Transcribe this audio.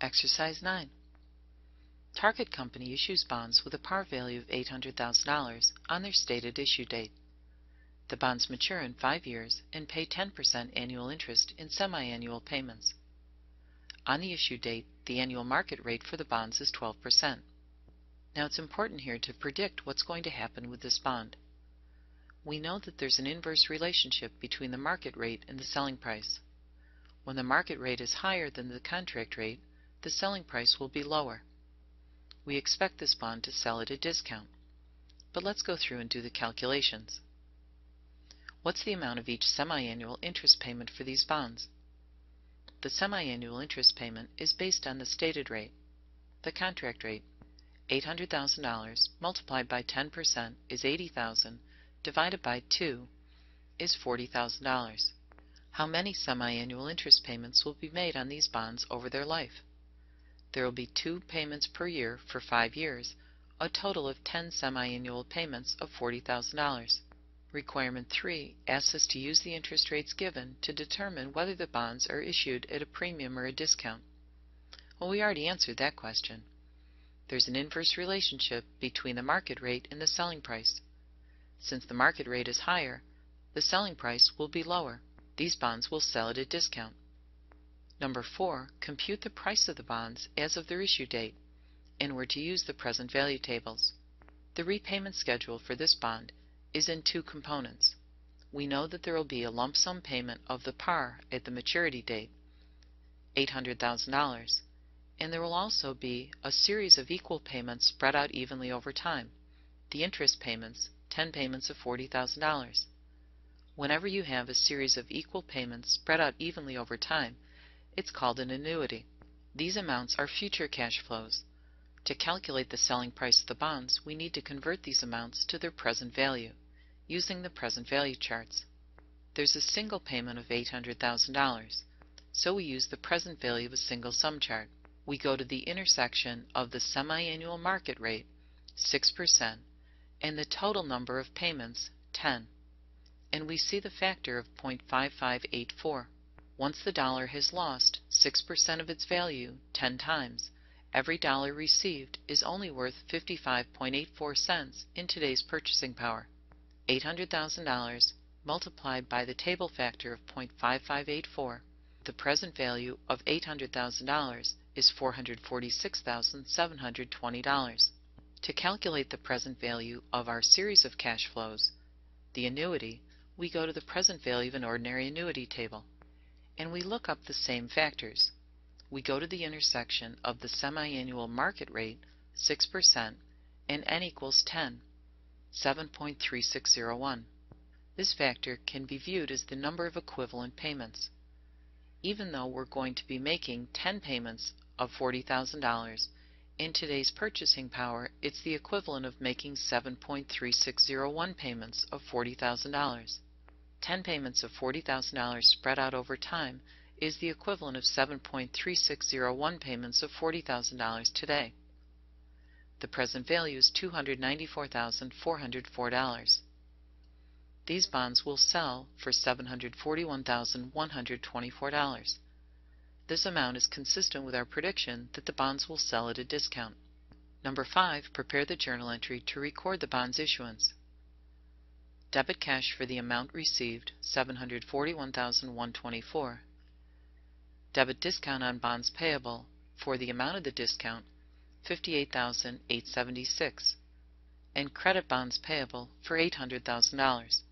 Exercise 9. Target Company issues bonds with a par value of $800,000 on their stated issue date. The bonds mature in five years and pay 10% annual interest in semi-annual payments. On the issue date, the annual market rate for the bonds is 12%. Now it's important here to predict what's going to happen with this bond. We know that there's an inverse relationship between the market rate and the selling price. When the market rate is higher than the contract rate, the selling price will be lower. We expect this bond to sell at a discount. But let's go through and do the calculations. What's the amount of each semi-annual interest payment for these bonds? The semi-annual interest payment is based on the stated rate, the contract rate. $800,000 multiplied by 10% is $80,000. divided by 2 is $40,000. How many semi-annual interest payments will be made on these bonds over their life? There will be two payments per year for five years, a total of 10 semi-annual payments of $40,000. Requirement 3 asks us to use the interest rates given to determine whether the bonds are issued at a premium or a discount. Well, we already answered that question. There's an inverse relationship between the market rate and the selling price. Since the market rate is higher, the selling price will be lower. These bonds will sell at a discount. Number 4. Compute the price of the bonds as of their issue date, and we're to use the present value tables. The repayment schedule for this bond is in two components. We know that there will be a lump sum payment of the par at the maturity date, $800,000, and there will also be a series of equal payments spread out evenly over time. The interest payments, 10 payments of $40,000. Whenever you have a series of equal payments spread out evenly over time, it's called an annuity. These amounts are future cash flows. To calculate the selling price of the bonds, we need to convert these amounts to their present value, using the present value charts. There's a single payment of $800,000, so we use the present value of a single sum chart. We go to the intersection of the semi-annual market rate, 6%, and the total number of payments, 10, and we see the factor of 0.5584. Once the dollar has lost 6% of its value 10 times, every dollar received is only worth 55.84 cents in today's purchasing power. $800,000 multiplied by the table factor of 0.5584, the present value of $800,000 is $446,720. To calculate the present value of our series of cash flows, the annuity, we go to the present value of an ordinary annuity table and we look up the same factors. We go to the intersection of the semi-annual market rate, 6%, and n equals 10, 7.3601. This factor can be viewed as the number of equivalent payments. Even though we're going to be making 10 payments of $40,000, in today's purchasing power, it's the equivalent of making 7.3601 payments of $40,000. 10 payments of $40,000 spread out over time is the equivalent of 7.3601 payments of $40,000 today. The present value is $294,404. These bonds will sell for $741,124. This amount is consistent with our prediction that the bonds will sell at a discount. Number 5. Prepare the journal entry to record the bond's issuance. Debit cash for the amount received, 741,124. Debit discount on bonds payable for the amount of the discount, 58,876. And credit bonds payable for $800,000.